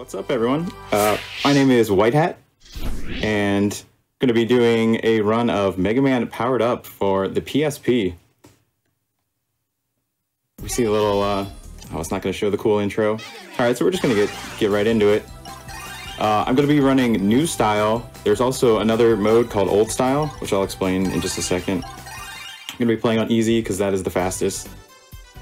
What's up, everyone? Uh, my name is White Hat, and I'm going to be doing a run of Mega Man Powered Up for the PSP. We see a little. Uh, oh, it's not going to show the cool intro. All right, so we're just going to get get right into it. Uh, I'm going to be running New Style. There's also another mode called Old Style, which I'll explain in just a second. I'm going to be playing on Easy because that is the fastest.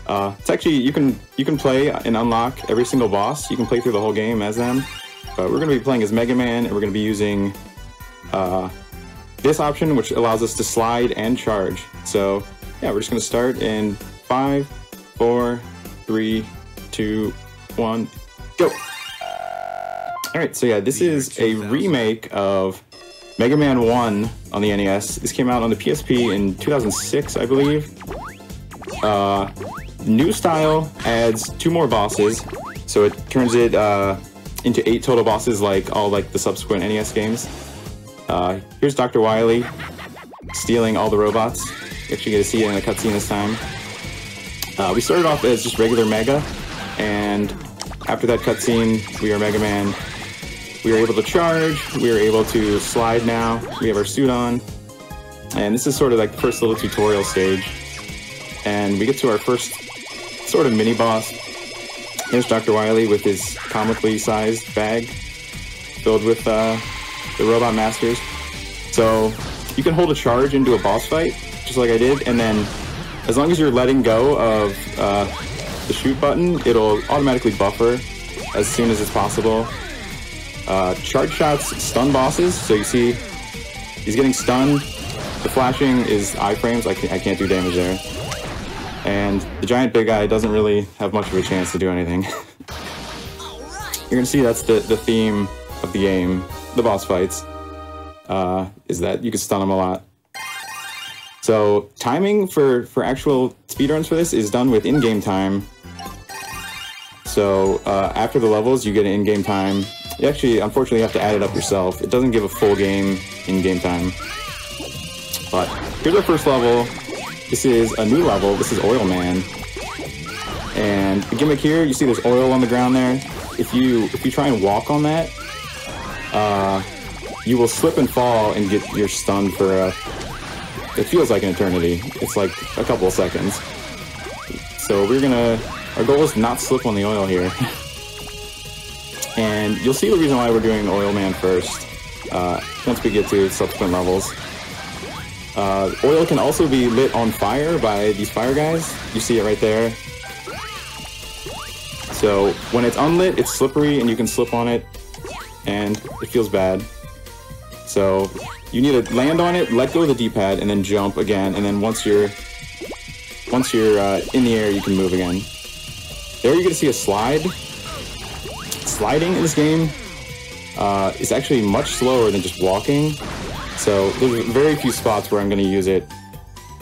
Uh, it's actually you can you can play and unlock every single boss. You can play through the whole game as them, but we're going to be playing as Mega Man, and we're going to be using uh, this option, which allows us to slide and charge. So yeah, we're just going to start in five, four, three, two, one, go. All right, so yeah, this is a remake of Mega Man 1 on the NES. This came out on the PSP in 2006, I believe. Uh, new style adds two more bosses, so it turns it uh, into eight total bosses, like all like the subsequent NES games. Uh, here's Dr. Wily stealing all the robots. You actually get to see it in the cutscene this time. Uh, we started off as just regular Mega, and after that cutscene, we are Mega Man. We are able to charge. We are able to slide now. We have our suit on, and this is sort of like the first little tutorial stage. And we get to our first sort of mini boss. There's Dr. Wily with his comically sized bag filled with uh, the robot masters. So you can hold a charge into a boss fight, just like I did, and then as long as you're letting go of uh, the shoot button, it'll automatically buffer as soon as it's possible. Uh, charge shots stun bosses, so you see he's getting stunned. The flashing is iframes, I, can, I can't do damage there. And the giant big guy doesn't really have much of a chance to do anything. You're gonna see that's the, the theme of the game, the boss fights, uh, is that you can stun them a lot. So timing for, for actual speedruns for this is done with in-game time. So uh, after the levels, you get an in-game time. You actually, unfortunately, have to add it up yourself. It doesn't give a full game in-game time. But here's our first level. This is a new level. This is Oil Man. And the gimmick here, you see there's oil on the ground there. If you if you try and walk on that, uh, you will slip and fall and get your stunned for a. It feels like an eternity. It's like a couple of seconds. So we're gonna. Our goal is not slip on the oil here. and you'll see the reason why we're doing Oil Man first uh, once we get to subsequent levels. Uh, oil can also be lit on fire by these fire guys. You see it right there. So when it's unlit, it's slippery and you can slip on it and it feels bad. So you need to land on it, let go of the D-pad, and then jump again. And then once you're once you're uh, in the air, you can move again. There you're gonna see a slide. Sliding in this game uh, is actually much slower than just walking. So there's very few spots where I'm going to use it.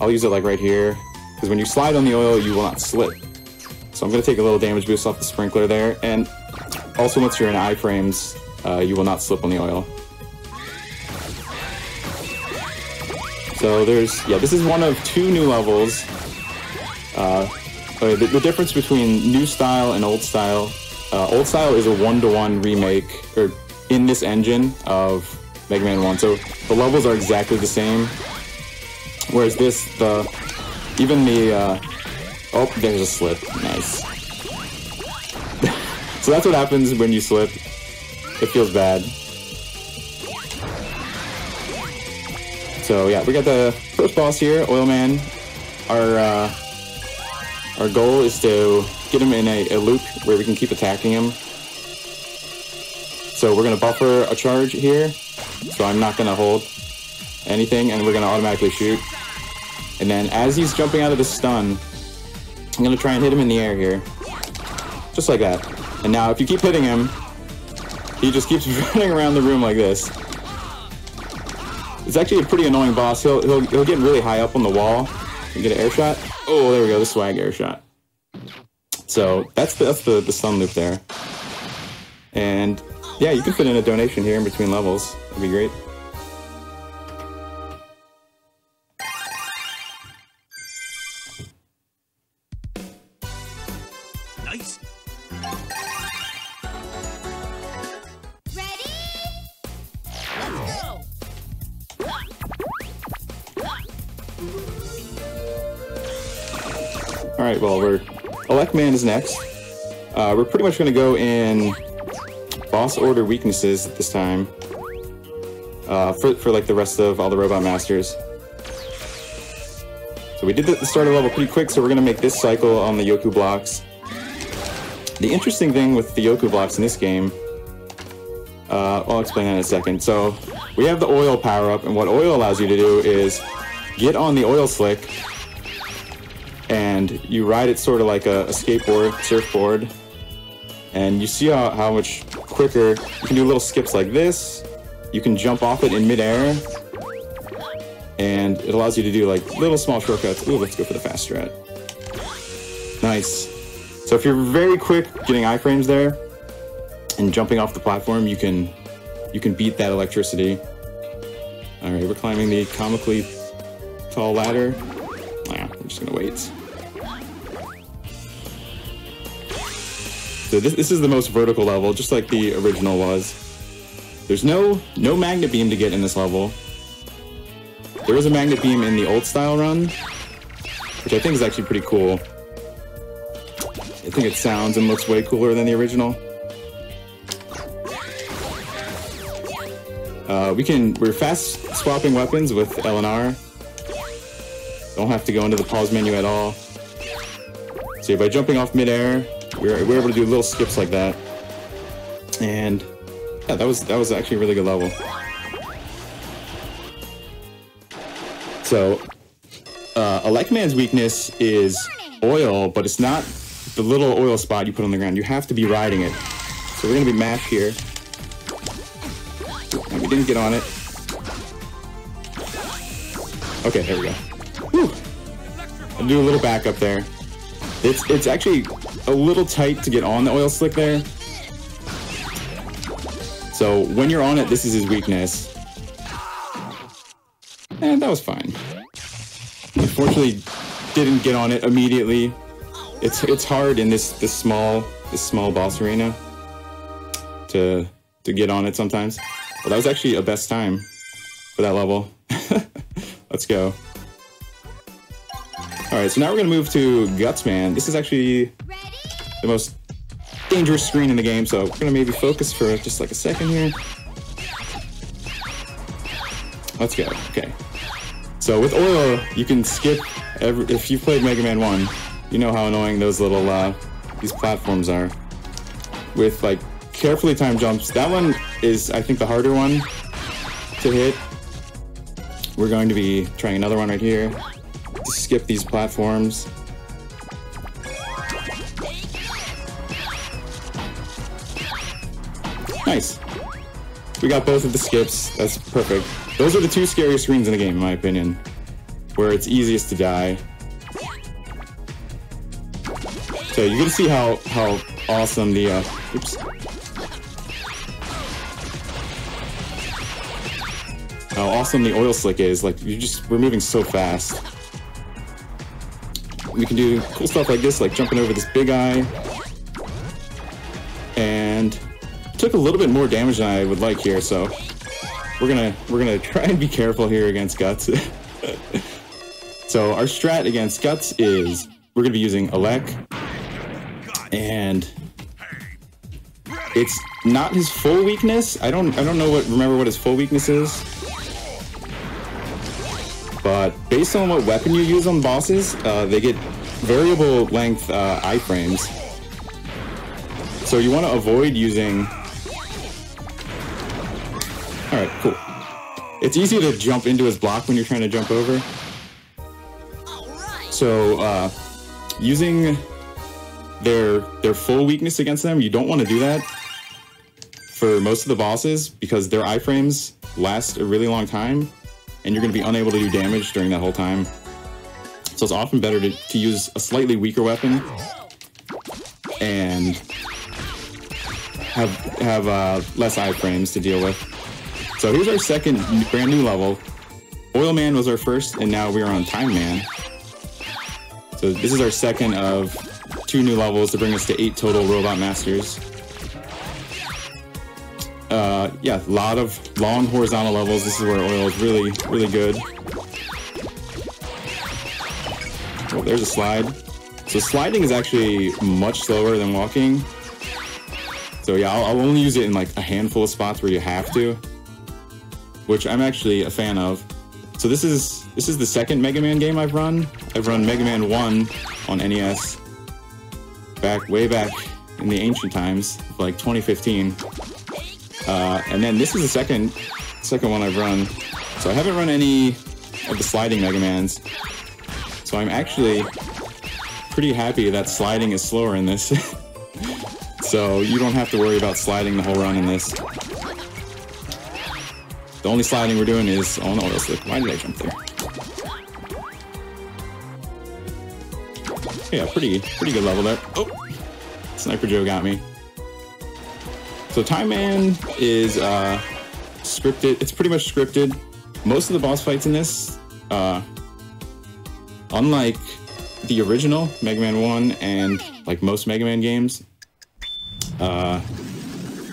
I'll use it like right here, because when you slide on the oil, you will not slip. So I'm going to take a little damage boost off the sprinkler there, and also once you're in iframes, uh, you will not slip on the oil. So there's, yeah, this is one of two new levels. Uh, the, the, difference between new style and old style, uh, old style is a one-to-one -one remake, or in this engine of Mega Man 1. So the levels are exactly the same. Whereas this, the even the uh, oh, there's a slip. Nice. so that's what happens when you slip. It feels bad. So yeah, we got the first boss here, Oil Man. Our uh, our goal is to get him in a, a loop where we can keep attacking him. So we're gonna buffer a charge here so I'm not going to hold anything, and we're going to automatically shoot. And then as he's jumping out of the stun, I'm going to try and hit him in the air here. Just like that. And now if you keep hitting him, he just keeps running around the room like this. It's actually a pretty annoying boss. He'll, he'll, he'll get really high up on the wall and get an air shot. Oh, there we go, the swag air shot. So that's the, that's the, the stun loop there. And yeah, you can put in a donation here in between levels. That'd be great. Nice. Ready? Let's go. All right, well, we're... Elec Man is next. Uh, we're pretty much going to go in boss order weaknesses this time. Uh, for, for like the rest of all the Robot Masters. So we did the start of level pretty quick, so we're going to make this cycle on the Yoku blocks. The interesting thing with the Yoku blocks in this game, uh, I'll explain that in a second. So we have the oil power up, and what oil allows you to do is get on the oil slick, and you ride it sort of like a, a skateboard, surfboard, and you see how, how much quicker you can do little skips like this. You can jump off it in midair, and it allows you to do like little small shortcuts. Ooh, let's go for the fast strat. Nice. So if you're very quick getting iframes there and jumping off the platform, you can you can beat that electricity. All right, we're climbing the comically tall ladder. Nah, I'm just gonna wait. So this, this is the most vertical level, just like the original was. There's no no magnet beam to get in this level. There was a magnet beam in the old style run, which I think is actually pretty cool. I think it sounds and looks way cooler than the original. Uh, we can, we're fast swapping weapons with LNR. Don't have to go into the pause menu at all. So by jumping off midair, we're, we're able to do little skips like that. And yeah, that was, that was actually a really good level. So, uh, Elec Man's weakness is oil, but it's not the little oil spot you put on the ground. You have to be riding it. So we're gonna be mashed here. And we didn't get on it. Okay, there we go. Whew. I'll do a little back up there. It's it's actually a little tight to get on the oil slick there. So when you're on it, this is his weakness. And that was fine. Unfortunately, didn't get on it immediately. It's it's hard in this this small this small boss arena to to get on it sometimes. Well, that was actually a best time for that level. Let's go. All right, so now we're gonna move to Gutsman. This is actually the most dangerous screen in the game, so we're gonna maybe focus for just like a second here. Let's go. Okay. So with oil, you can skip every. If you've played Mega Man One, you know how annoying those little uh, these platforms are. With like carefully timed jumps, that one is I think the harder one to hit. We're going to be trying another one right here skip these platforms. Nice. We got both of the skips. That's perfect. Those are the two scariest screens in the game, in my opinion. Where it's easiest to die. So you get to see how, how awesome the, uh, oops. How awesome the oil slick is. Like, you're just, we're moving so fast. We can do cool stuff like this, like jumping over this big eye. Took a little bit more damage than I would like here, so we're gonna we're gonna try and be careful here against Guts. so our strat against Guts is we're gonna be using Elec, and it's not his full weakness. I don't I don't know what remember what his full weakness is. But based on what weapon you use on bosses, uh, they get variable length uh, iframes. So you want to avoid using Alright, cool. It's easy to jump into his block when you're trying to jump over. So, uh, using their their full weakness against them, you don't want to do that for most of the bosses because their iframes last a really long time and you're going to be unable to do damage during that whole time. So it's often better to, to use a slightly weaker weapon and have have uh, less iframes to deal with. So here's our second brand new level. Oil Man was our first, and now we are on Time Man. So this is our second of two new levels to bring us to eight total Robot Masters. Uh, yeah, a lot of long horizontal levels. This is where oil is really, really good. Oh, there's a slide. So sliding is actually much slower than walking. So yeah, I'll, I'll only use it in like a handful of spots where you have to, which I'm actually a fan of. So this is this is the second Mega Man game I've run. I've run Mega Man 1 on NES back way back in the ancient times, like 2015. Uh, and then this is the second second one I've run. So I haven't run any of the sliding Mega Mans. So I'm actually pretty happy that sliding is slower in this. so you don't have to worry about sliding the whole run in this. The only sliding we're doing is on oil slick. Why did I jump there? Yeah, pretty pretty good level there. Oh, Sniper Joe got me. So Time Man is uh, scripted. It's pretty much scripted. Most of the boss fights in this, uh, unlike the original Mega Man 1 and like most Mega Man games, uh,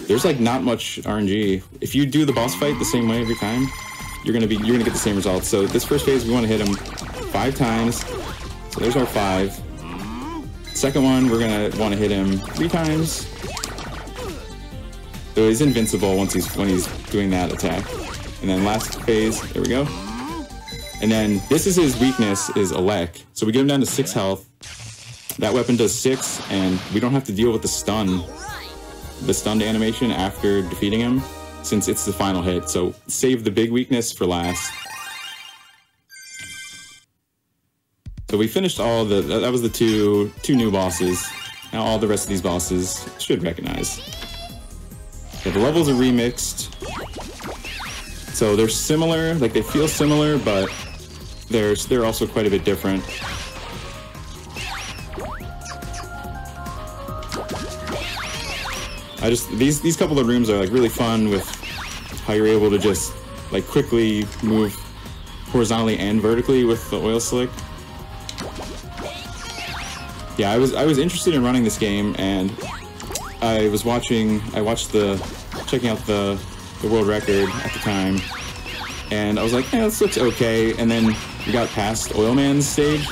there's like not much RNG. If you do the boss fight the same way every time, you're gonna be you're gonna get the same results. So this first phase, we want to hit him five times. So there's our five. Second one, we're gonna want to hit him three times. So he's invincible once he's when he's doing that attack. And then last phase, there we go. And then this is his weakness, is Elec. So we get him down to six health. That weapon does six, and we don't have to deal with the stun, the stunned animation after defeating him, since it's the final hit. So save the big weakness for last. So we finished all the, that was the two, two new bosses. Now all the rest of these bosses should recognize. The levels are remixed. So they're similar, like they feel similar, but they're, they're also quite a bit different. I just, these, these couple of rooms are like really fun with how you're able to just like quickly move horizontally and vertically with the oil slick. Yeah, I was I was interested in running this game and I was watching I watched the checking out the the world record at the time and I was like, yeah, this looks okay. And then we got past Oil Man's stage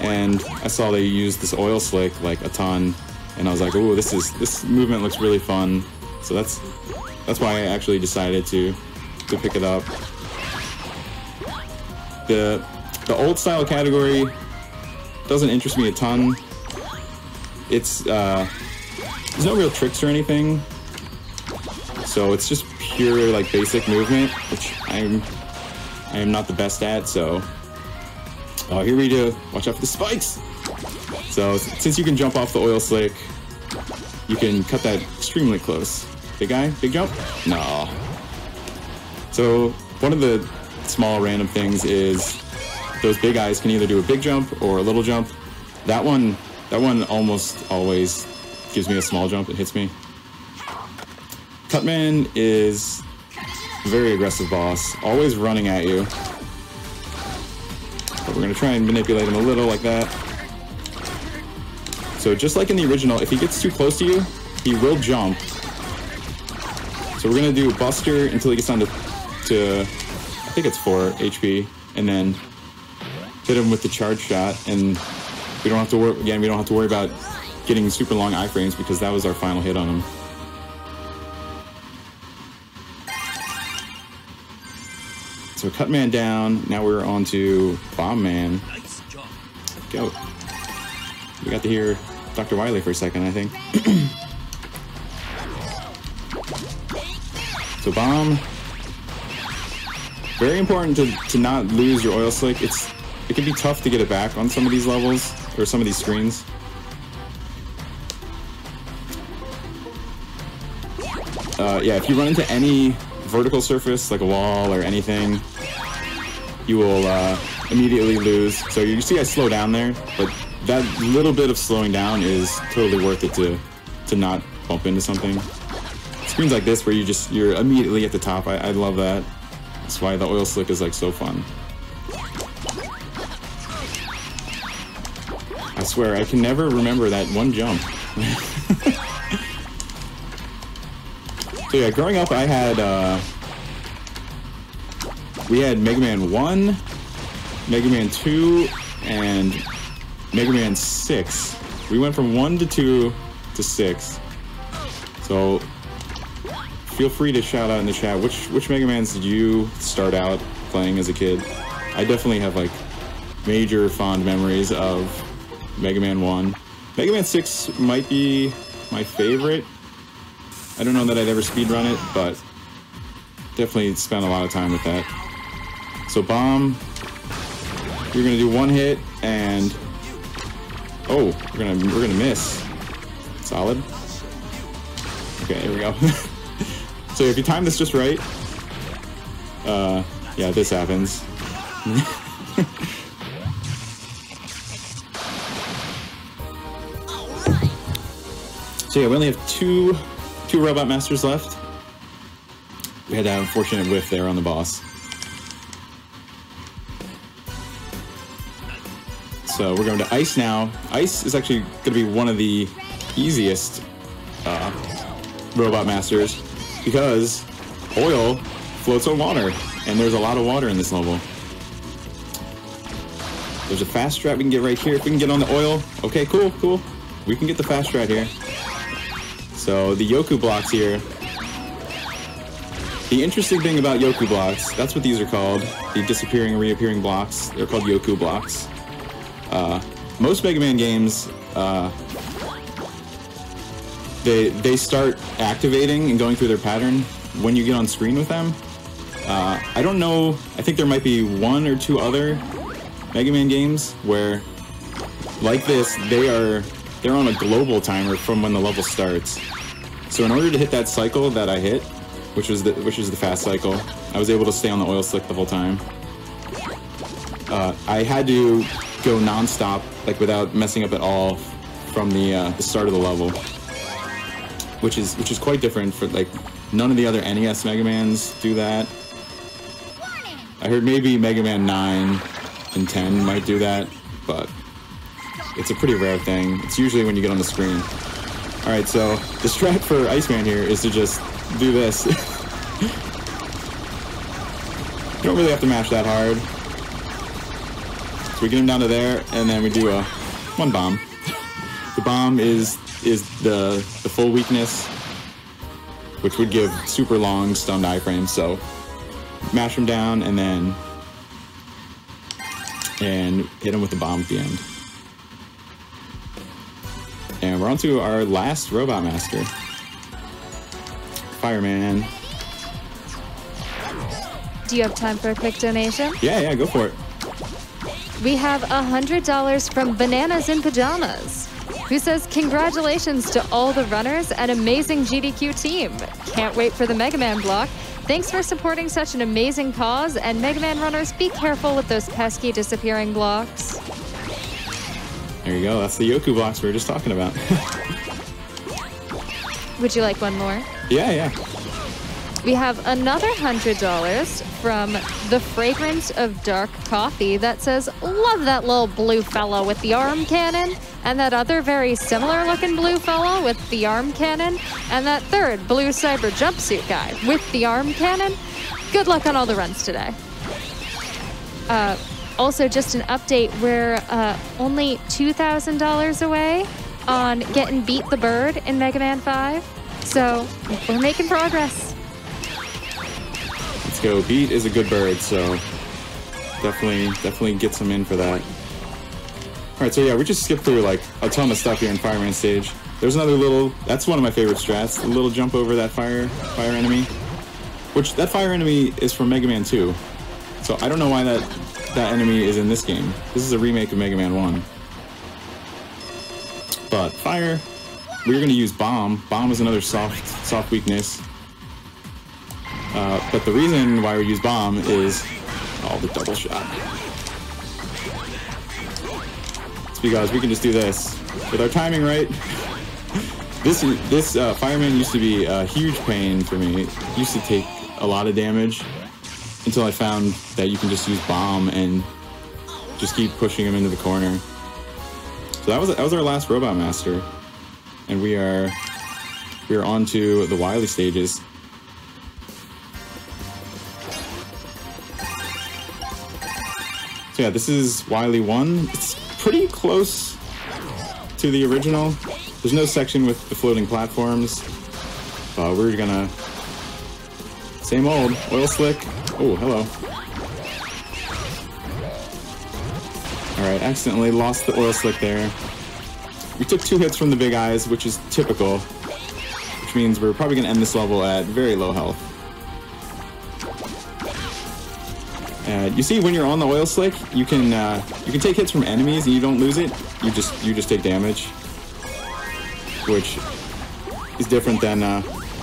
and I saw they used this oil slick like a ton and I was like, oh, this is this movement looks really fun. So that's that's why I actually decided to to pick it up. The the old style category doesn't interest me a ton. It's uh, there's no real tricks or anything, so it's just pure like basic movement, which I'm I am not the best at. So, oh, here we go. Watch out for the spikes. So since you can jump off the oil slick, you can cut that extremely close. Big guy, big jump? No. So one of the small random things is those big eyes can either do a big jump or a little jump. That one, that one almost always gives me a small jump. It hits me. Cutman is a very aggressive boss, always running at you. But we're gonna try and manipulate him a little like that. So just like in the original, if he gets too close to you, he will jump. So we're gonna do Buster until he gets down to, to I think it's 4 HP, and then hit him with the charge shot, and we don't have to worry, again, we don't have to worry about getting super long iframes because that was our final hit on him. So cut man down, now we're on to bomb man. Go. We got to hear Dr. Wily for a second, I think. so bomb. Very important to, to not lose your oil slick. It's it can be tough to get it back on some of these levels or some of these screens. Uh, yeah, if you run into any vertical surface, like a wall or anything, you will uh, immediately lose. So you see I slow down there, but that little bit of slowing down is totally worth it to to not bump into something. Screens like this where you just you're immediately at the top. I, I love that. That's why the oil slick is like so fun. I swear I can never remember that one jump. so yeah, growing up I had uh, we had Mega Man 1, Mega Man 2, and Mega Man 6. We went from 1 to 2 to 6. So feel free to shout out in the chat which which Mega Mans did you start out playing as a kid? I definitely have like major fond memories of Mega Man 1. Mega Man 6 might be my favorite. I don't know that I'd ever speedrun it, but definitely spent a lot of time with that. So bomb, you're gonna do one hit and oh, we're gonna we're gonna miss. Solid. Okay, here we go. so if you time this just right, uh, yeah, this happens. so yeah, we only have two two robot masters left. We had that unfortunate whiff there on the boss. So we're going to ice now. Ice is actually going to be one of the easiest uh, robot masters because oil floats on water, and there's a lot of water in this level. There's a fast strat we can get right here. If we can get on the oil, okay, cool, cool. We can get the fast strat here. So the Yoku blocks here. The interesting thing about Yoku blocks, that's what these are called, the disappearing and reappearing blocks. They're called Yoku blocks. Uh, most Mega Man games, uh, they they start activating and going through their pattern when you get on screen with them. Uh, I don't know. I think there might be one or two other Mega Man games where, like this, they are they're on a global timer from when the level starts. So in order to hit that cycle that I hit, which was the which is the fast cycle, I was able to stay on the oil slick the whole time. Uh, I had to go non-stop, like without messing up at all, from the uh, the start of the level, which is which is quite different. For like none of the other NES Mega Mans do that. I heard maybe Mega Man 9 and 10 might do that, but it's a pretty rare thing. It's usually when you get on the screen. All right, so the strat for Iceman here is to just do this. you don't really have to mash that hard. We get him down to there, and then we do a one bomb. The bomb is is the the full weakness, which would give super long stunned iframes. So mash him down, and then and hit him with the bomb at the end. And we're on to our last Robot Master. Fireman. Do you have time for a quick donation? Yeah, yeah, go for it. We have $100 from Bananas in Pajamas, who says, Congratulations to all the runners and amazing GDQ team. Can't wait for the Mega Man block. Thanks for supporting such an amazing cause, and Mega Man runners, be careful with those pesky disappearing blocks. There you go. That's the Yoku blocks we were just talking about. Would you like one more? yeah, yeah. We have another $100 from The Fragrance of Dark Coffee that says, Love that little blue fellow with the arm cannon, and that other very similar looking blue fellow with the arm cannon, and that third blue cyber jumpsuit guy with the arm cannon. Good luck on all the runs today. Uh, also, just an update we're uh, only $2,000 away on getting Beat the Bird in Mega Man 5. So we're making progress. Go. Beat is a good bird, so definitely, definitely get some in for that. All right, so yeah, we just skipped through like a ton of stuff here in Fireman stage. There's another little. That's one of my favorite strats. a little jump over that fire fire enemy, which that fire enemy is from Mega Man 2. So I don't know why that that enemy is in this game. This is a remake of Mega Man 1. But fire, we're gonna use bomb. Bomb is another soft soft weakness. Uh, but the reason why we use bomb is all oh, the double shot. It's because we can just do this with our timing right. this this uh, fireman used to be a huge pain for me. It used to take a lot of damage until I found that you can just use bomb and just keep pushing him into the corner. So that was that was our last robot master, and we are we are on to the Wily stages. So yeah, this is Wily 1. It's pretty close to the original. There's no section with the floating platforms. Uh, we're gonna same old oil slick. Oh, hello. All right, accidentally lost the oil slick there. We took two hits from the big eyes, which is typical, which means we're probably gonna end this level at very low health. Uh, you see, when you're on the oil slick, you can uh, you can take hits from enemies and you don't lose it. You just you just take damage, which is different than. Uh,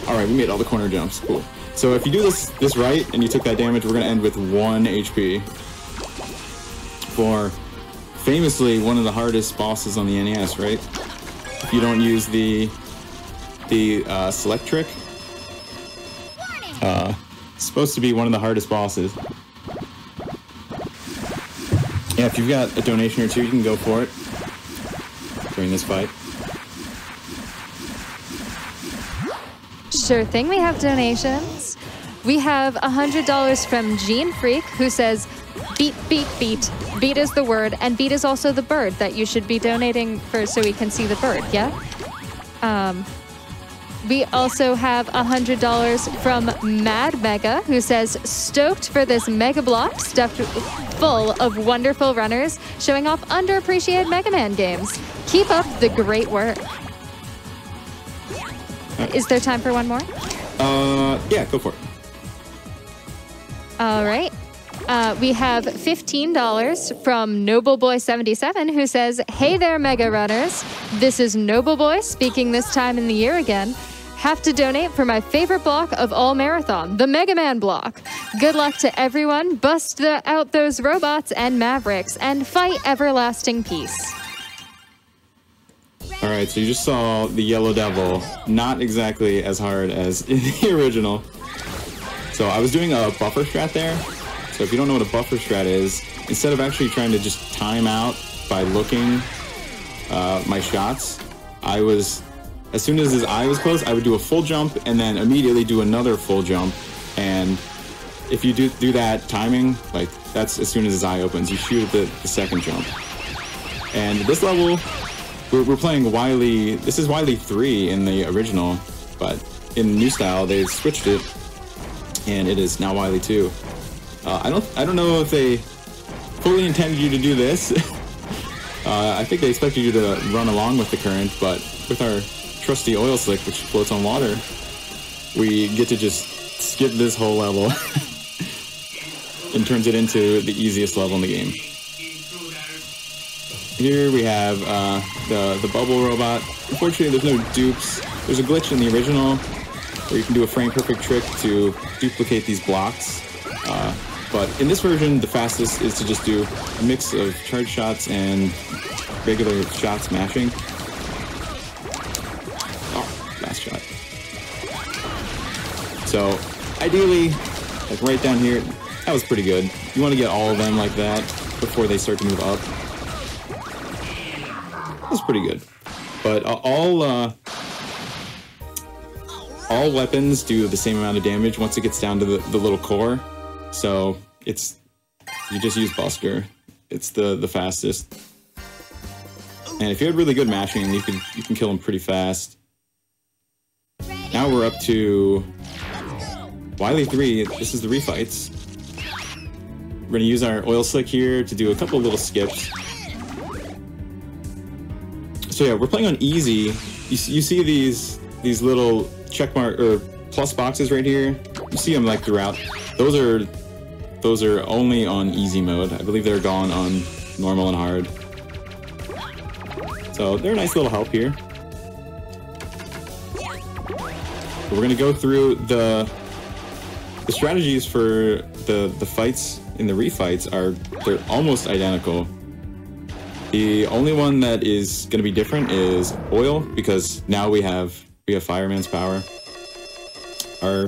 all right, we made all the corner jumps. Cool. So if you do this this right and you took that damage, we're gonna end with one HP. For famously one of the hardest bosses on the NES, right? If you don't use the the uh, select trick, uh, supposed to be one of the hardest bosses. Yeah, if you've got a donation or two, you can go for it during this fight. Sure thing, we have donations. We have $100 from Gene Freak, who says, beat, beat, beat. Beat is the word, and beat is also the bird that you should be donating for so we can see the bird, yeah? Um, we also have $100 from Mad Mega, who says, stoked for this Mega Block stuffed full of wonderful runners showing off underappreciated Mega Man games. Keep up the great work. Is there time for one more? Uh, yeah, go for it. All right. Uh, we have $15 from Noble Boy 77 who says, Hey there, Mega Runners. This is Noble Boy speaking this time in the year again. Have to donate for my favorite block of all marathon, the Mega Man block. Good luck to everyone. Bust the, out those robots and mavericks and fight everlasting peace. All right, so you just saw the Yellow Devil, not exactly as hard as in the original. So I was doing a buffer strat there. So if you don't know what a buffer strat is, instead of actually trying to just time out by looking uh, my shots, I was, as soon as his eye was closed, I would do a full jump and then immediately do another full jump. And if you do do that timing, like that's as soon as his eye opens, you shoot the, the second jump. And this level, we're, we're playing Wily. This is Wily 3 in the original, but in new style, they switched it, and it is now Wily 2. Uh, I don't I don't know if they fully intended you to do this. uh, I think they expected you to run along with the current, but with our trusty oil slick, which floats on water, we get to just skip this whole level and turns it into the easiest level in the game. Here we have uh, the the bubble robot. Unfortunately, there's no dupes. There's a glitch in the original where you can do a frame perfect trick to duplicate these blocks. Uh, but in this version, the fastest is to just do a mix of charge shots and regular shot smashing. So, ideally, like right down here, that was pretty good. You want to get all of them like that before they start to move up. That's pretty good. But uh, all uh, all weapons do the same amount of damage once it gets down to the, the little core. So it's you just use Buster. It's the the fastest. And if you had really good mashing, you can you can kill him pretty fast. Now we're up to Wily 3. This is the refights. We're gonna use our oil slick here to do a couple little skips. So yeah, we're playing on easy. You, see- you see these these little check mark or plus boxes right here. You see them like throughout. Those are those are only on easy mode. I believe they're gone on normal and hard. So they're a nice little help here. But we're gonna go through the the strategies for the the fights in the refights are they're almost identical. The only one that is going to be different is oil because now we have we have fireman's power. Our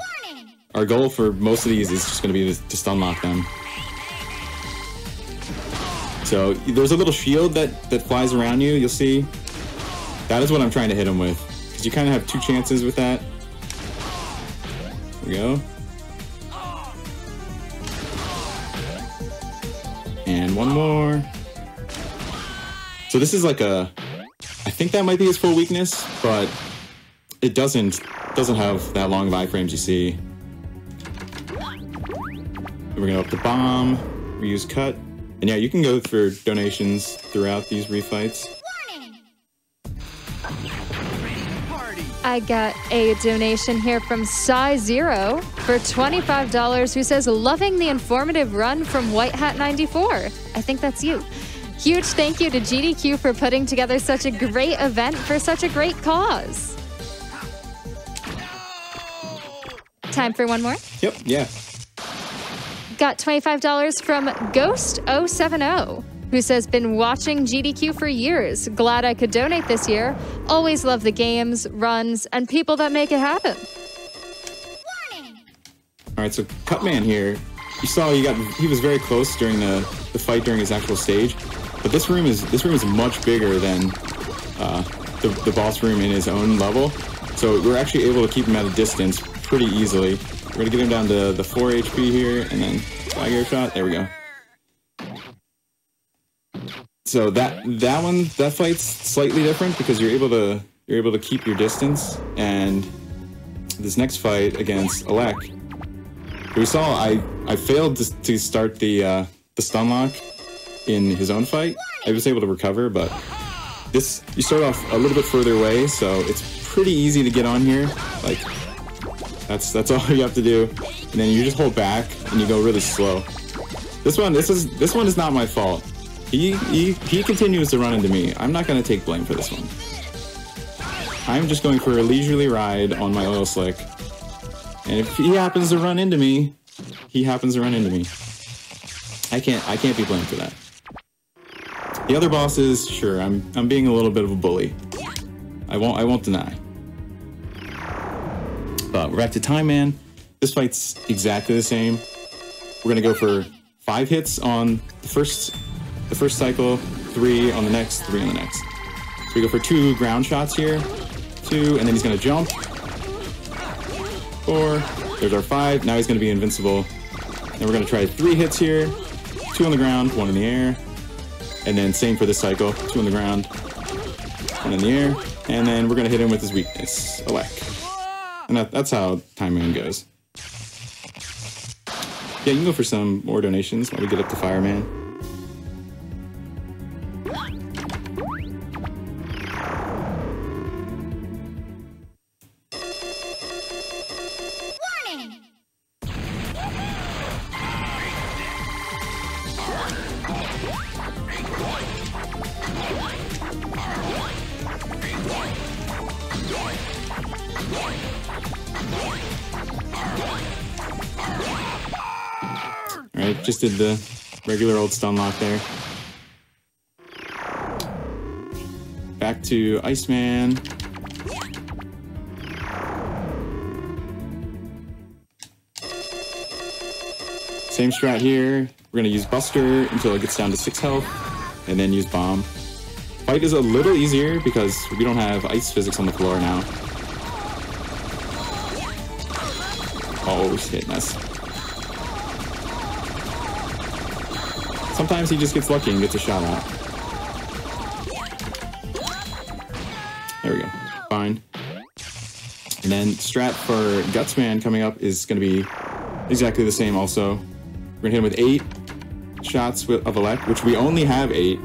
our goal for most of these is just going to be to, to stun lock them. So there's a little shield that that flies around you. You'll see. That is what I'm trying to hit him with because you kind of have two chances with that. There we go. And one more. So this is like a, I think that might be his full weakness, but it doesn't doesn't have that long of iframes you see. We're gonna up the bomb, reuse cut, and yeah, you can go for donations throughout these refights. I got a donation here from Psy Zero for $25 who says, Loving the informative run from White Hat 94. I think that's you. Huge thank you to GDQ for putting together such a great event for such a great cause. Time for one more. Yep, yeah. Got $25 from Ghost070 who says, Been watching GDQ for years. Glad I could donate this year. Always love the games, runs, and people that make it happen. All right, so Cutman here, you saw he got he was very close during the, the fight during his actual stage, but this room is this room is much bigger than uh, the, the boss room in his own level. So we're actually able to keep him at a distance pretty easily. We're gonna get him down to the 4 HP here, and then flag air shot. There we go. So that that one that fight's slightly different because you're able to you're able to keep your distance, and this next fight against Elec, we saw I I failed to, to start the uh, the stun lock in his own fight. I was able to recover, but this you start off a little bit further away, so it's pretty easy to get on here. Like that's that's all you have to do, and then you just hold back and you go really slow. This one this is this one is not my fault. He, he, he continues to run into me. I'm not going to take blame for this one. I'm just going for a leisurely ride on my oil slick. And if he happens to run into me, he happens to run into me. I can't I can't be blamed for that. The other bosses, sure, I'm I'm being a little bit of a bully. I won't I won't deny. But we're back to Time Man. This fight's exactly the same. We're gonna go for five hits on the first the first cycle, three on the next, three on the next. So we go for two ground shots here, two, and then he's gonna jump. Four, there's our five, now he's gonna be invincible. Then we're gonna try three hits here, two on the ground, one in the air, and then same for this cycle, two on the ground, one in the air, and then we're gonna hit him with his weakness, a whack. And that, that's how Time Man goes. Yeah, you can go for some more donations while we get up to Fireman. The regular old stun lock there. Back to Iceman. Same strat here. We're gonna use Buster until it gets down to 6 health, and then use Bomb. Fight is a little easier because we don't have ice physics on the floor now. Oh shit, mess. Sometimes he just gets lucky and gets a shot out. There we go. Fine. And then strat for Gutsman coming up is going to be exactly the same also. We're going to hit him with eight shots of Elec, which we only have eight.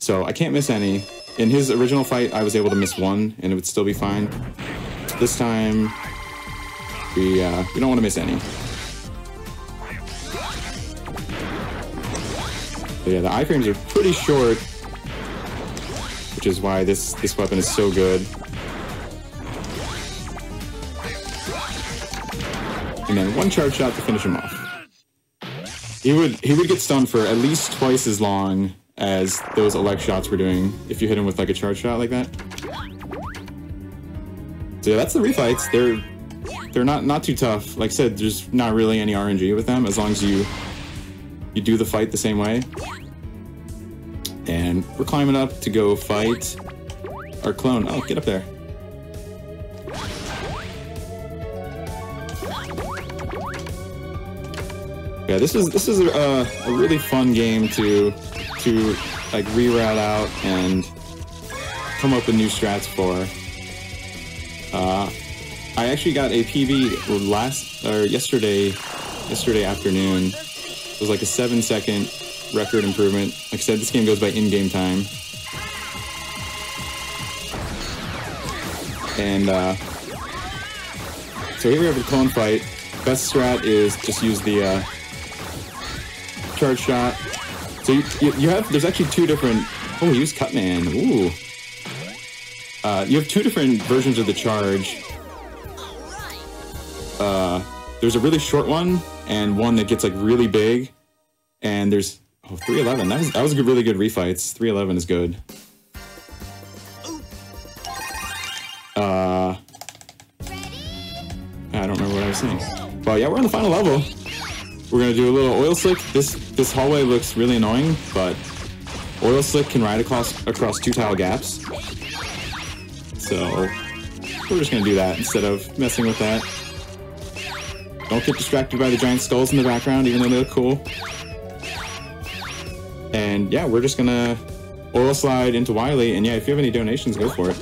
So I can't miss any. In his original fight, I was able to miss one, and it would still be fine. This time, we, uh, we don't want to miss any. But yeah, the iframes are pretty short, which is why this this weapon is so good. And then one charge shot to finish him off. He would he would get stunned for at least twice as long as those Elec shots were doing if you hit him with like a charge shot like that. So yeah, that's the refights. They're they're not not too tough. Like I said, there's not really any RNG with them as long as you you do the fight the same way. And we're climbing up to go fight our clone. Oh, get up there. Yeah, this is this is a, a really fun game to to like reroute out and come up with new strats for. Uh, I actually got a PB last or yesterday, yesterday afternoon. It was like a seven second record improvement. Like I said, this game goes by in-game time. And uh, so here we have the clone fight. Best strat is just use the uh, charge shot. So you, you, you have, there's actually two different, oh, use Cutman, ooh. Uh, you have two different versions of the charge. Uh, there's a really short one and one that gets like really big. And there's oh 311. That was that was a really good refights. 311 is good. Uh, I don't remember what I was saying. Well, yeah, we're on the final level. We're gonna do a little oil slick. This this hallway looks really annoying, but oil slick can ride across across two tile gaps. So we're just gonna do that instead of messing with that. Don't get distracted by the giant skulls in the background, even though they look cool. And yeah, we're just gonna oil slide into Wily, and yeah, if you have any donations, go for it.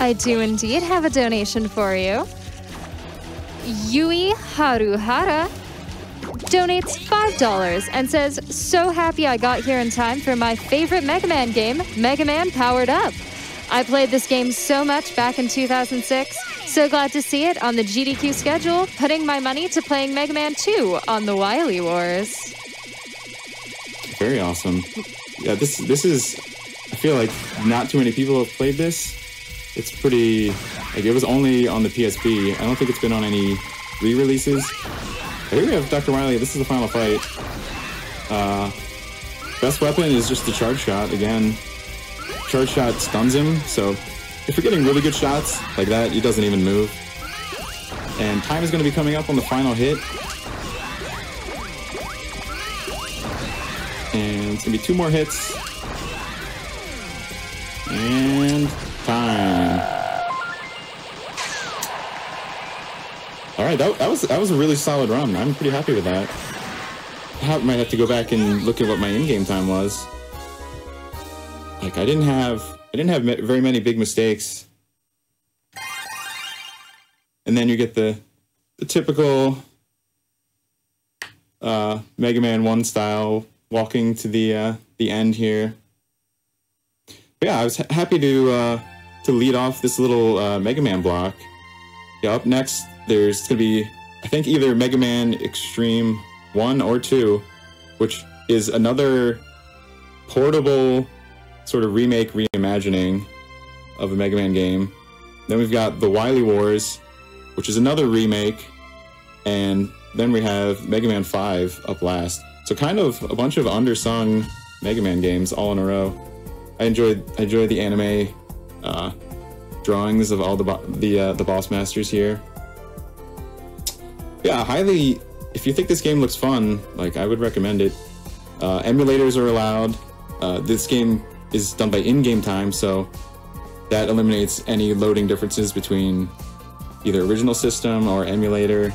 I do indeed have a donation for you. Yui Haruhara donates $5 and says, So happy I got here in time for my favorite Mega Man game, Mega Man Powered Up. I played this game so much back in 2006. So glad to see it on the GDQ schedule, putting my money to playing Mega Man 2 on the Wily Wars. Very awesome. Yeah, this this is. I feel like not too many people have played this. It's pretty. Like it was only on the PSP. I don't think it's been on any re-releases. Here we have Dr. Wily. This is the final fight. Uh, best weapon is just the charge shot again. Charge shot stuns him, so if you're getting really good shots like that, he doesn't even move. And time is going to be coming up on the final hit. And it's going to be two more hits. And time. All right, that, that was that was a really solid run. I'm pretty happy with that. I might have to go back and look at what my in-game time was. Like I didn't have I didn't have very many big mistakes. And then you get the the typical uh, Mega Man One style walking to the uh, the end here. But yeah, I was ha happy to uh, to lead off this little uh, Mega Man block. Yeah, up next there's gonna be I think either Mega Man Extreme One or Two, which is another portable sort of remake reimagining of a Mega Man game. Then we've got the Wily Wars, which is another remake, and then we have Mega Man 5 up last. So kind of a bunch of undersung Mega Man games all in a row. I enjoyed I enjoyed the anime uh, drawings of all the the uh, the boss masters here. Yeah, highly. If you think this game looks fun, like I would recommend it. Uh, emulators are allowed. Uh, this game is done by in-game time, so that eliminates any loading differences between either original system or emulator.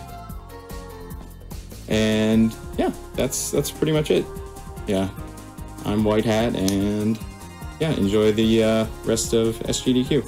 And yeah, that's that's pretty much it. Yeah, I'm White Hat, and yeah, enjoy the uh, rest of SGDQ.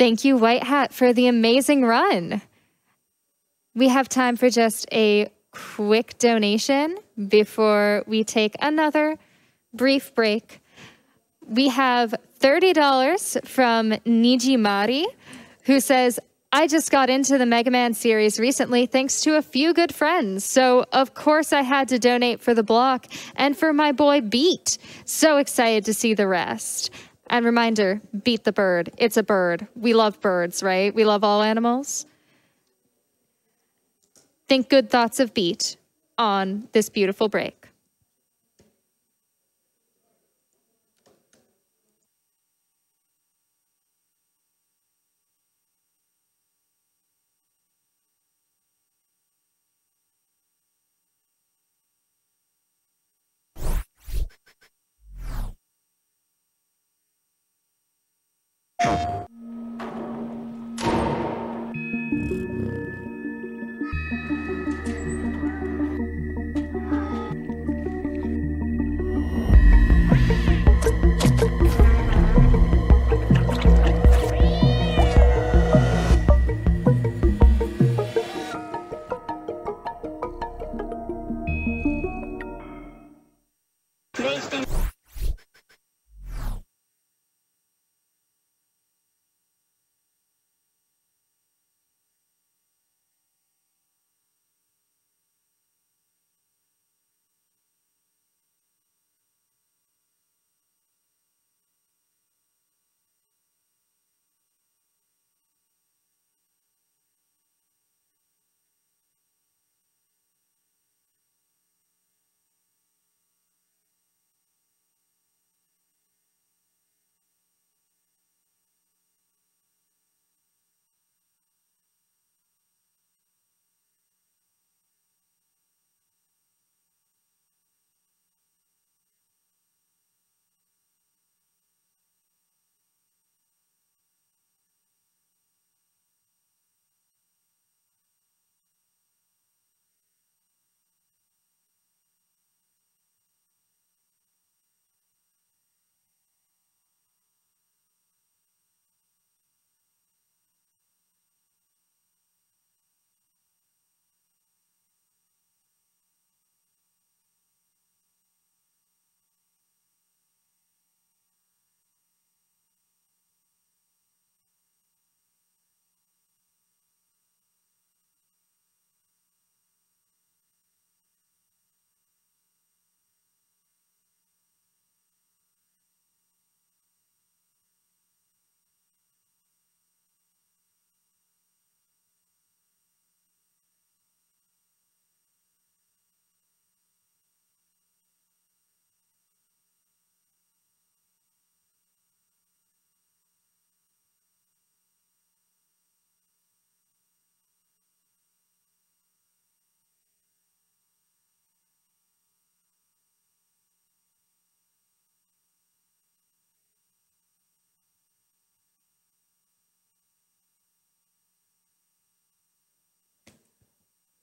Thank you, White Hat, for the amazing run. We have time for just a quick donation before we take another brief break. We have $30 from Niji Mari, who says, I just got into the Mega Man series recently thanks to a few good friends. So, of course, I had to donate for the block and for my boy Beat. So excited to see the rest. And reminder beat the bird. It's a bird. We love birds, right? We love all animals. Think good thoughts of beat on this beautiful break. хорошо.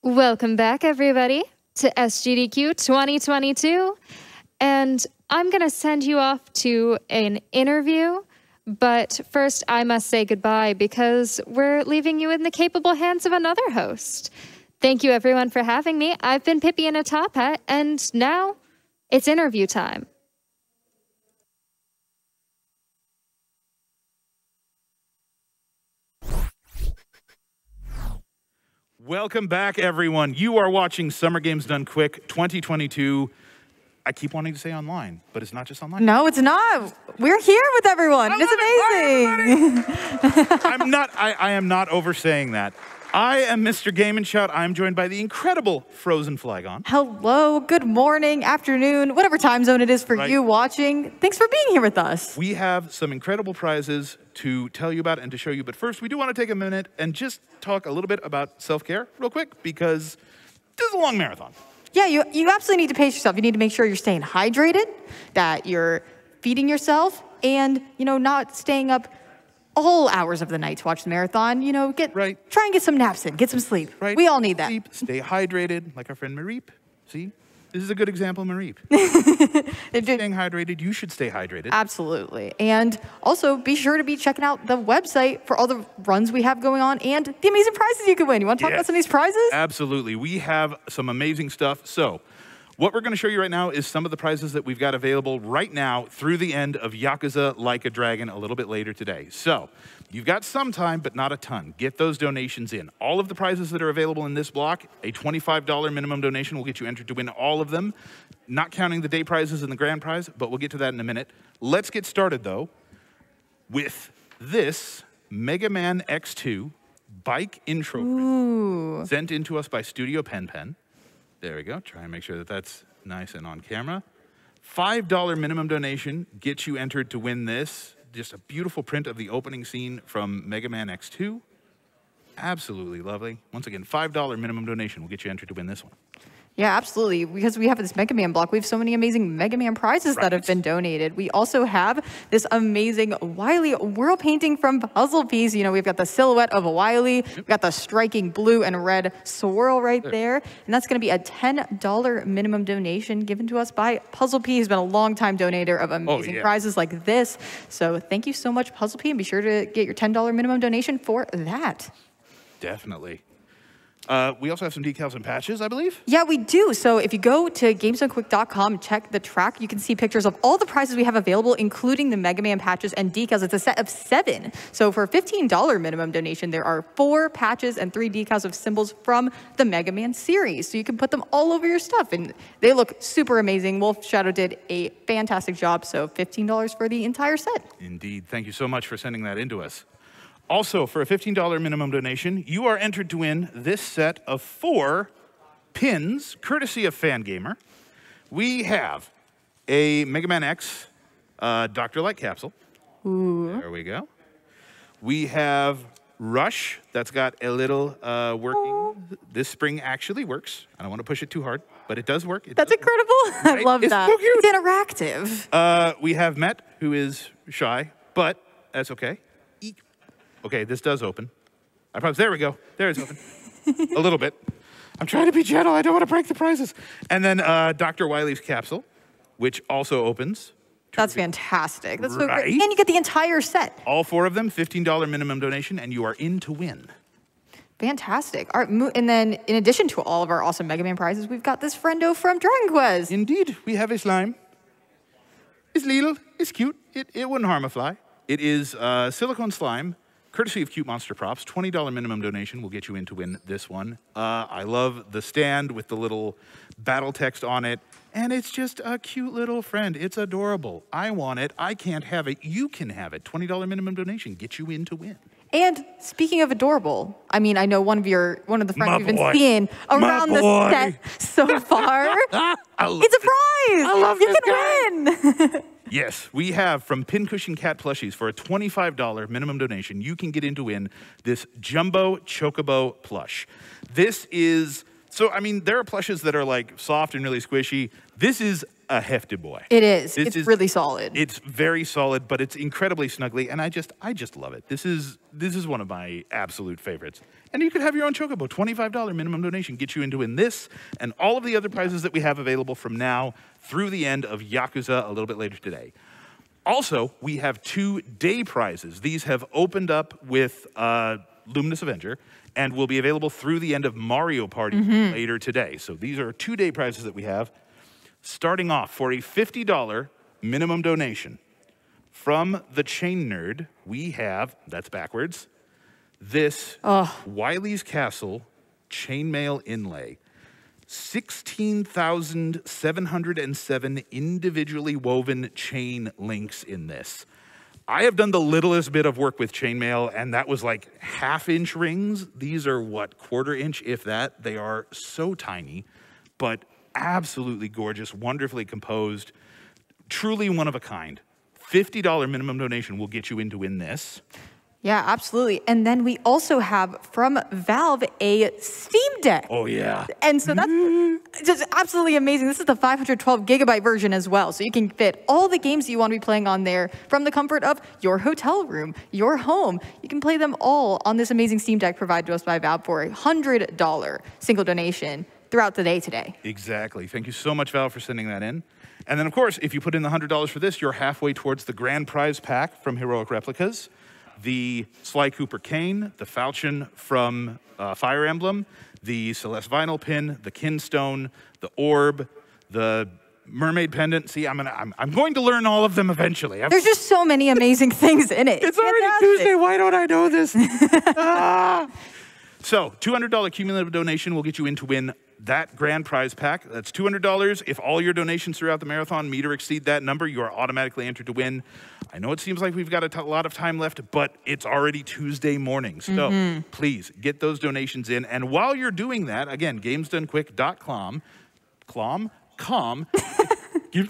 Welcome back, everybody, to SGDQ 2022. And I'm going to send you off to an interview. But first, I must say goodbye because we're leaving you in the capable hands of another host. Thank you, everyone, for having me. I've been Pippy in a top hat, and now it's interview time. Welcome back, everyone. You are watching Summer Games Done Quick 2022. I keep wanting to say online, but it's not just online. No, it's not. We're here with everyone. I it's amazing. I'm not. I, I am not oversaying that. I am Mr. Game and Shout. I'm joined by the incredible Frozen Flygon. Hello, good morning, afternoon, whatever time zone it is for Right. you watching. Thanks for being here with us. We have some incredible prizes to tell you about and to show you. But first, we do want to take a minute and just talk a little bit about self care, real quick, because this is a long marathon. Yeah, you, you absolutely need to pace yourself. You need to make sure you're staying hydrated, that you're feeding yourself, and, you know, not staying up all hours of the night to watch the marathon. You know, get Right. try and get some naps in, get some sleep. Right? We all need that. Sleep, stay hydrated, like our friend Mareep. See, this is a good example, Mareep. It did- Staying hydrated, you should stay hydrated. Absolutely. And also be sure to be checking out the website for all the runs we have going on and the amazing prizes you can win. You want to talk about some of these prizes? Absolutely. We have some amazing stuff. So, what we're going to show you right now is some of the prizes that we've got available right now through the end of Yakuza Like a Dragon a little bit later today. So, you've got some time, but not a ton. Get those donations in. All of the prizes that are available in this block, a $25 minimum donation will get you entered to win all of them, not counting the day prizes and the grand prize, but we'll get to that in a minute. Let's get started, though, with this Mega Man X2 bike intro print sent in to us by Studio Pen Pen. There we go. Try and make sure that that's nice and on camera. $5 minimum donation gets you entered to win this. Just a beautiful print of the opening scene from Mega Man X2. Absolutely lovely. Once again, $5 minimum donation will get you entered to win this one. Yeah, absolutely. Because we have this Mega Man block, we have so many amazing Mega Man prizes that have been donated. We also have this amazing Wily world painting from Puzzle Piece. You know, we've got the silhouette of Wily, we've got the striking blue and red swirl right there. And that's going to be a $10 minimum donation given to us by Puzzle P. He's been a long time donator of oh, amazing yeah. prizes like this. So thank you so much, Puzzle P. And be sure to get your $10 minimum donation for that. Definitely. Uh, we also have some decals and patches, I believe. Yeah, we do. So if you go to gamesdonequick.com and check the track, you can see pictures of all the prizes we have available, including the Mega Man patches and decals. It's a set of seven. So for a $15 minimum donation, there are four patches and three decals of symbols from the Mega Man series. So you can put them all over your stuff, and they look super amazing. Wolf Shadow did a fantastic job. So $15 for the entire set. Indeed. Thank you so much for sending that in to us. Also, for a $15 minimum donation, you are entered to win this set of four pins, courtesy of Fangamer. We have a Mega Man X uh, Dr. Light capsule. There we go. We have Rush that's got a little uh, working. This spring actually works. I don't want to push it too hard, but it does work. It That's does- incredible. I Right? love It's that. so. It's interactive. Uh, we have Met, who is shy, but that's okay. Okay, this does open. I promise. There we go. There it's open. a little bit. I'm trying to be gentle. I don't want to break the prizes. And then uh, Dr. Wily's capsule, which also opens. That's fantastic. That's so great. And you get the entire set. All four of them, $15 minimum donation, and you are in to win. Fantastic. All right, and then in addition to all of our awesome Mega Man prizes, we've got this friendo from Dragon Quest. Indeed, we have a slime. It's little, it's cute, it, it wouldn't harm a fly. It is uh, silicone slime, courtesy of Cute Monster Props. $20 minimum donation will get you in to win this one. Uh, I love the stand with the little battle text on it, and it's just a cute little friend. It's adorable. I want it. I can't have it. You can have it. $20 minimum donation get you in to win. And speaking of adorable, I mean, I know one of your one of the friends My we've been seeing around boy. the set so far. It's a prize. I love you can win. Yes, we have from Pincushion Cat Plushies for a $25 minimum donation. You can get in to win this Jumbo Chocobo plush. This is, so I mean, there are plushes that are like soft and really squishy. This is a hefty boy. It is. This it's is- really solid. It's very solid, but it's incredibly snuggly, and I just, I just love it. This is, this is one of my absolute favorites. And you could have your own chocobo. $25 minimum donation gets you into in this and all of the other prizes that we have available from now through the end of Yakuza a little bit later today. Also, we have two day prizes. These have opened up with uh, Luminous Avenger and will be available through the end of Mario Party mm-hmm. later today. So these are two day prizes that we have. Starting off for a $50 minimum donation from the Chain Nerd, we have, that's backwards, this Wily's Castle chainmail inlay. 16,707 individually woven chain links in this. I have done the littlest bit of work with chainmail, and that was like half inch rings. These are what, quarter inch, if that. They are so tiny, but absolutely gorgeous, wonderfully composed, truly one of a kind. $50 minimum donation will get you in to win this. Yeah, absolutely. And then we also have from Valve a Steam Deck. Oh, yeah. And so that's mm-hmm. just absolutely amazing. This is the 512 gigabyte version as well. So you can fit all the games you want to be playing on there from the comfort of your hotel room, your home. You can play them all on this amazing Steam Deck provided to us by Valve for a $100 single donation throughout the day today. Exactly. Thank you so much, Val, for sending that in. And then, of course, if you put in the $100 for this, you're halfway towards the grand prize pack from Heroic Replicas the Sly Cooper cane, the falchion from uh, Fire Emblem, the Celeste vinyl pin, the kinstone, the orb, the mermaid pendant. See, I'm, gonna, I'm, I'm going to learn all of them eventually. I'm- There's just so many amazing things in it. it's already fantastic. Tuesday. Why don't I know this? Ah. So, $200 cumulative donation will get you in to win that grand prize pack. That's $200. If all your donations throughout the marathon meet or exceed that number, you are automatically entered to win. I know it seems like we've got a lot of time left, but it's already Tuesday morning. So Mm-hmm. please get those donations in. And while you're doing that, again, gamesdonequick.com, clom, com, you-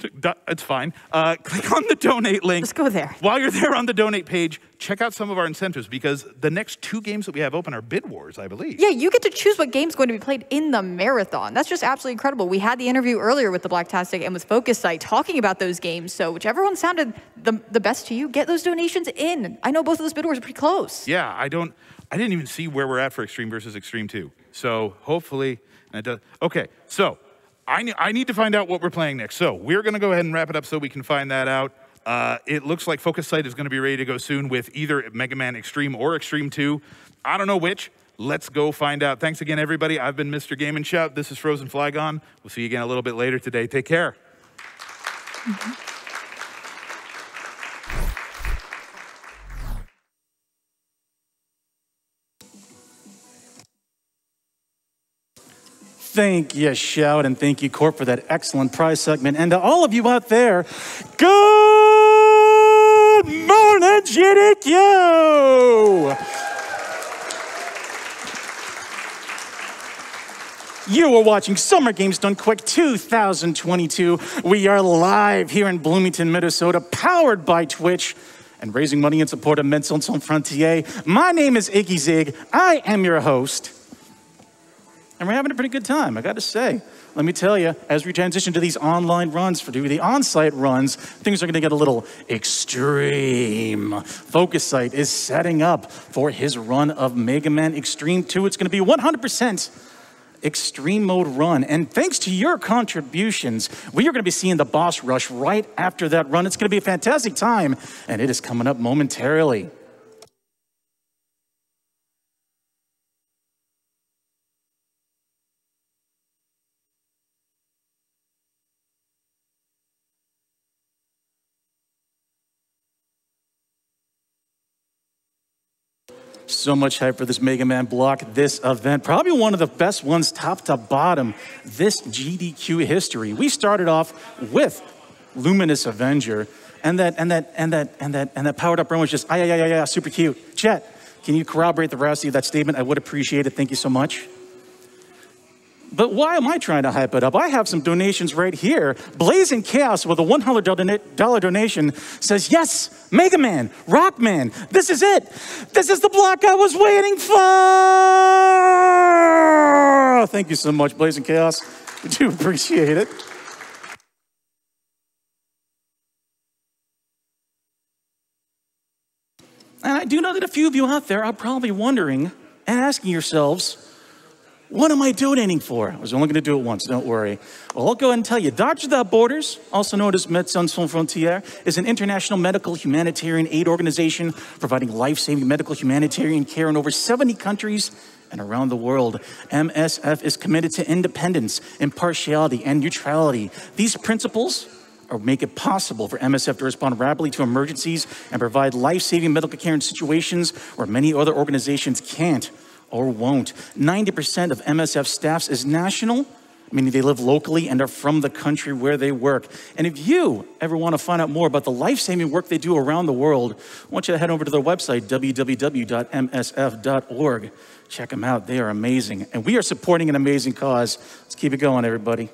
it's fine. Uh, click on the donate link. Just go there. While you're there on the donate page, check out some of our incentives because the next two games that we have open are bid wars, I believe. Yeah, you get to choose what game's going to be played in the marathon. That's just absolutely incredible. We had the interview earlier with the Blacktastic and with Focus Site talking about those games. So whichever one sounded the, the best to you, get those donations in. I know both of those bid wars are pretty close. Yeah, I don't. I didn't even see where we're at for Extreme versus Extreme 2. So hopefully, and it does. Okay, so I, ne- I need to find out what we're playing next. So we're going to go ahead and wrap it up so we can find that out. Uh, it looks like Focus Site is going to be ready to go soon with either Mega Man Extreme or Extreme 2. I don't know which. Let's go find out. Thanks again, everybody. I've been Mr. Game and Shout. This is Frozen Flygon. We'll see you again a little bit later today. Take care. Thank you, Shout, and thank you, Corp, for that excellent prize segment. And to all of you out there, good morning, GDQ! You are watching Summer Games Done Quick 2022. We are live here in Bloomington, Minnesota, powered by Twitch and raising money in support of Médecins Sans Frontières. My name is Iggy Zig. I am your host. And we're having a pretty good time, I gotta say. Let me tell you, as we transition to these online runs for the on-site runs, things are gonna get a little extreme. Focus Site is setting up for his run of Mega Man Extreme 2. It's gonna be 100% extreme mode run. And thanks to your contributions, we are gonna be seeing the boss rush right after that run. It's gonna be a fantastic time, and it is coming up momentarily. So much hype for this Mega Man block, this event. Probably one of the best ones, top to bottom, this GDQ history. We started off with Luminous Avenger, and that and that and that and that and that powered up run was just ah yeah yeah yeah super cute. Chet, can you corroborate the veracity of that statement? I would appreciate it. Thank you so much. But why am I trying to hype it up? I have some donations right here. Blazing Chaos with a $100 donation says, Yes, Mega Man, Rockman, this is it. This is the block I was waiting for. Thank you so much, Blazing Chaos. We do appreciate it. And I do know that a few of you out there are probably wondering and asking yourselves, what am I donating for? I was only going to do it once, don't worry. Well, I'll go ahead and tell you. Doctors Without Borders, also known as Médecins Sans Frontières, is an international medical humanitarian aid organization providing life saving medical humanitarian care in over 70 countries and around the world. MSF is committed to independence, impartiality, and neutrality. These principles or make it possible for MSF to respond rapidly to emergencies and provide life saving medical care in situations where many other organizations can't or won't. 90% of MSF staffs is national, meaning they live locally and are from the country where they work. And if you ever want to find out more about the life saving work they do around the world, I want you to head over to their website, www.msf.org. Check them out, they are amazing. And we are supporting an amazing cause. Let's keep it going, everybody.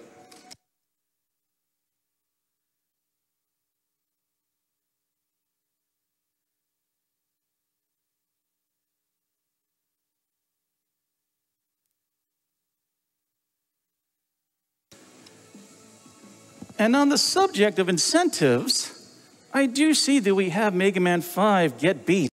And on the subject of incentives, I do see that we have Mega Man 5 Get Beat.